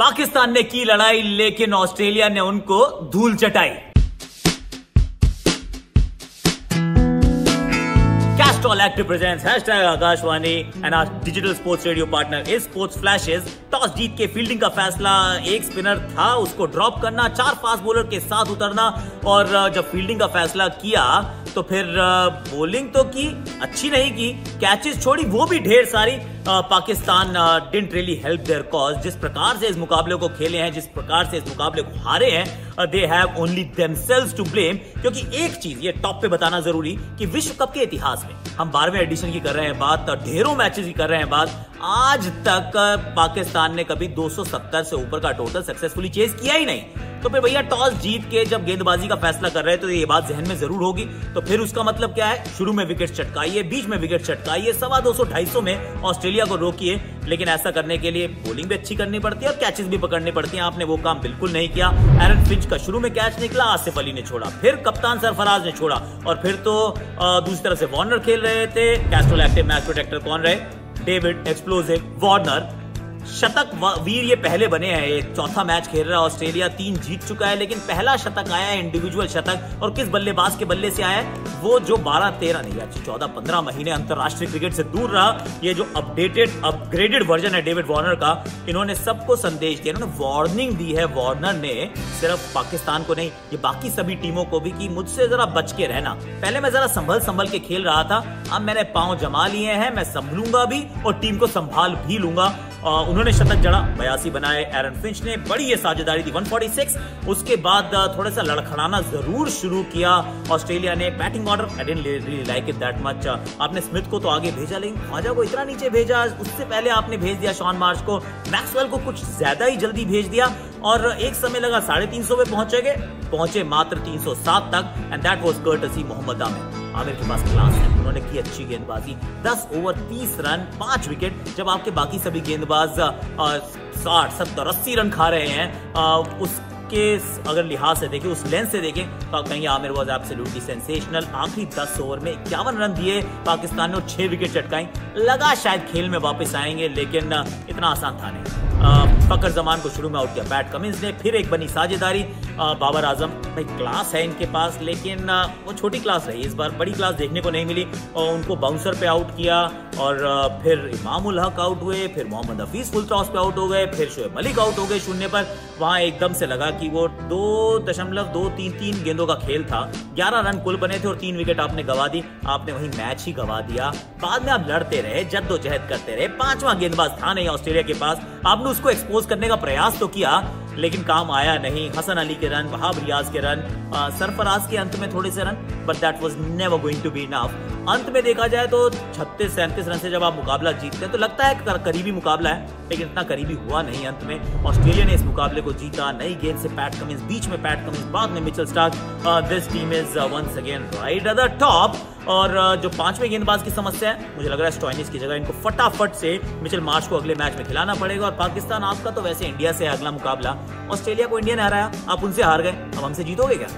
पाकिस्तान ने की लड़ाई, लेकिन ऑस्ट्रेलिया ने उनको धूल चटाई Castrol Active presents hashtag Akashvani and our digital sports radio partner is Sports Flashes. Toss जीत के फील्डिंग का फैसला, एक स्पिनर था, उसको ड्रॉप करना, चार फास्ट बॉलर के साथ उतरना और जब फील्डिंग का फैसला किया तो फिर बॉलिंग तो की, अच्छी नहीं की कैचेस छोड़ी, वो भी ढेर सारी Pakistan didn't really help their cause जिस प्रकार से इस मुकाबले को खेले हैं, जिस प्रकार से इस मुकाबले को हारे हैं they have only themselves to blame क्योंकि एक चीज़ ये टॉप पे बताना ज़रूरी कि विश्व कप के इतिहास में हम बारहवें एडिशन की कर रहे हैं बात ढेरों मैचेस की कर रहे हैं बात। आज तक पाकिस्तान ने कभी 270 से ऊपर का टोटल सक्सेसफुली चेज किया ही नहीं। तो फिर भैया टॉस जीत के जब गेंदबाजी का फैसला कर रहे हैं तो ये बात जहन में ज़रूर होगी। तो फिर उसका मतलब क्या है? शुरू में विकेट चटकाइए, बीच में विकेट चटकाइए, सवा दो सौ में ऑस्ट्रेलिया को रोकिए। लेकिन ऐसा करने के लिए बॉलिंग भी अच्छी करनी पड़ती है और कैचेस भी पकड़नी पड़ती है। आपने वो काम बिल्कुल नहीं किया। एरन फिंच का शुरू में कैच निकला, आसिफ अली ने छोड़ा। फिर कप्तान सरफराज ने छोड़ा। और फिर तो दूसरी तरफ़ से वार्नर खेल रहे थे। कैस्ट्रोल एक्टिव मैच प्रोटेक्टर कौन रहे? डेविड एक्सप्लोजिव वार्नर शतक वीर ये पहले बने हैं। ये चौथा मैच खेल रहा है ऑस्ट्रेलिया, तीन जीत चुका है, लेकिन पहला शतक आया है इंडिविजुअल शतक। और किस बल्लेबाज के बल्ले से आया है? वो जो 12 13 नहीं अच्छी 14 15 महीने अंतरराष्ट्रीय क्रिकेट से दूर रहा, ये जो अपडेटेड अपग्रेडेड वर्जन है डेविड वार्नर का, इन्होंने सबको संदेश दिया, इन्होंने वार्निंग दी है वार्नर ने, सिर्फ़ पाकिस्तान को नहीं, ये बाकी सभी टीमों को भी कि मुझसे जरा बच के रहना। पहले मैं जरा संभल संभल के खेल रहा था, अब मैंने पाँव जमा लिए हैं, मैं संभलूँगा भी और टीम को संभाल भी लूँगा। उन्होंने शतक जड़ा बयासी बनाए। एरन फिंच ने बड़ी ये साझेदारी दी 146 उसके बाद थोड़ा सा लड़खड़ाना ज़रूर शुरू किया। ऑस्ट्रेलिया ने batting order I didn't really like it that much आपने स्मिथ को तो आगे भेजा, लेकिन ख्वाजा को इतना नीचे भेजा, उससे पहले आपने भेज दिया शॉन मार्च को। मैक्सवेल को कुछ ज़्यादा ही जल्दी भेज दिया, और एक समय लगा साढ़े तीन सौ पे पहुँचे गए। पहुँचे मात्र 307 तक and that was courtesy Mohammad Amir Amir के पास क्लास है। उन्होंने की अच्छी गेंदबाजी। 10 ओवर 30 रन पाँच विकेट जब आपके बाकी सभी गेंदबाज साठ सत्तर अस्सी रन खा रहे हैं आ, उस के अगर लिहाज से देखें उस लेंस से देखें तो आप कहेंगे आमिर वॉज़ एब्सोल्युटली सेंसेशनल आखिरी 10 ओवर में इक्यावन रन दिए पाकिस्तान ने छह विकेट चटकाई। लगा शायद खेल में वापस आएँगे लेकिन इतना आसान था नहीं। फकर जमान को शुरू में आउट किया। बैट कमिंस ने फिर एक बनी साझेदारी। बाबर आज़म, भाई क्लास है इनके पास, लेकिन वो छोटी क्लास रही इस बार, बड़ी क्लास देखने को नहीं मिली, और उनको बाउंसर पे आउट किया, और फिर इमामुल हक आउट हुए, फिर मोहम्मद हफीज फुल टॉस पे आउट हो गए, फिर शोएब मलिक आउट हो गए शून्य पर। वहाँ एकदम से लगा कि वो दो दशमलव दो तीन तीन गेंदों का खेल था। ग्यारह रन कुल बने थे और तीन विकेट आपने गवा दी। आपने वही मैच ही गवा दिया। बाद में आप लड़ते रहे, जद्दोजहद करते रहे। पांचवा गेंदबाज था नहीं ऑस्ट्रेलिया के पास। आपने उसको एक्सपोज करने का प्रयास तो किया लेकिन काम आया नहीं। हसन अली के रन वहाब रियाज के रन सरफराज के अंत में थोड़े से run but that was never going to be enough अंत में देखा जाए तो छत्तीस सैंतीस रन से जब आप मुकाबला जीतते हैं तो लगता है कर, करीबी मुकाबला है लेकिन इतना करीबी हुआ नहीं अंत में। ऑस्ट्रेलिया ने इस मुकाबले को जीता नई गेंद से पैट कमिंस बीच में पैट कमिंस बाद में Mitchell Starc this team is once again right at the top और जो पाँचवें गेंदबाज की समस्या है मुझे लग रहा है स्टॉइनिस की जगह इनको फटाफट से मिचल मार्च को अगले मैच में खिलाना पड़ेगा और पाकिस्तान आपका तो वैसे इंडिया से अगला मुकाबला। ऑस्ट्रेलिया को इंडिया ने हराया आप उनसे हार गए अब हमसे जीतोगे क्या?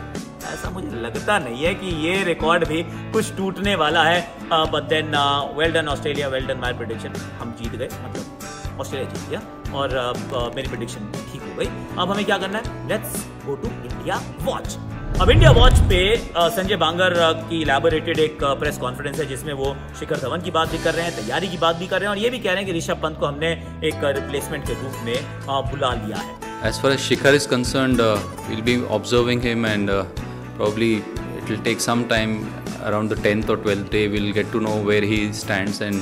ऐसा मुझे लगता नहीं है कि ये रिकॉर्ड भी कुछ टूटने वाला है। But then well done Australia well done my prediction हम जीत गए मतलब ऑस्ट्रेलिया जीत गया और uh, uh, मेरी प्रोडिक्शन ठीक हो गई। अब हमें क्या करना है? Let's go to India Watch अब इंडिया वॉच पे संजय बांगर की इलेबोरेटेड एक प्रेस कॉन्फ्रेंस है, जिसमें वो शिखर धवन की बात भी कर रहे हैं, तैयारी की बात भी कर रहे हैं, और ये भी कह रहे हैं कि ऋषभ पंत को हमने एक रिप्लेसमेंट के रूप में बुला लिया है। As far as Shikhar is concerned will be observing him and probably it will take some time around the tenth or twelfth day will get to know where he stands and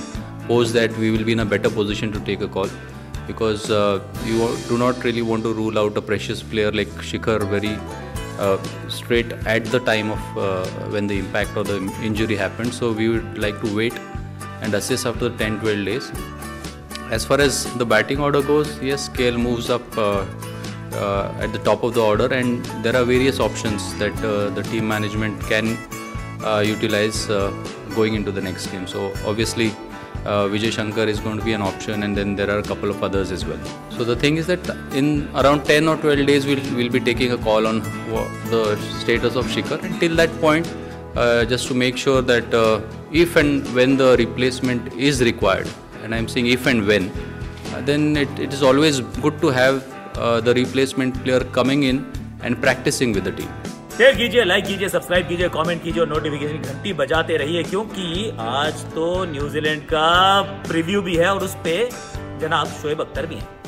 pose that we will be in a better position to take a call because you do not really want to rule out a precious player like Shikhar very straight at the time of uh, when the impact or the injury happened. So we would like to wait and assess after the 10 12 days. As far as the batting order goes, yes, KL moves up uh, uh, at the top of the order, and there are various options that uh, the team management can uh, utilize going into the next game. So obviously uh, Vijay Shankar is going to be an option, and then there are a couple of others as well. So the thing is that in around 10 or 12 days, we'll, we'll be taking a call on the status of Shikhar. Until that point, uh, just to make sure that uh, if and when the replacement is required, and I'm saying if and when, uh, then it, it is always good to have uh, the replacement player coming in and practicing with the team. Share कीजिए like कीजिए subscribe कीजिए comment कीजिए और notification घंटी बजाते रहिए क्योंकि आज तो न्यूजीलैंड का प्रीव्यू भी है और उस पे जनाब शोएब अख्तर भी हैं